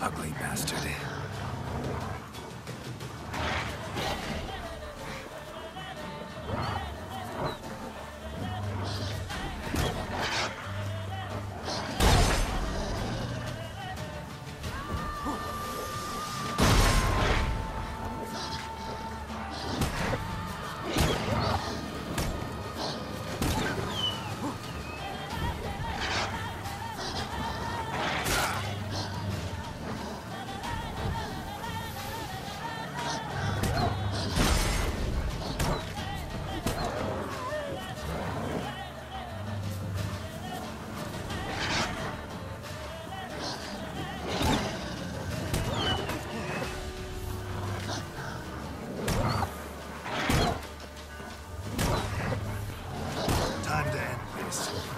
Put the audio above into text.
Ugly bastard. Yes.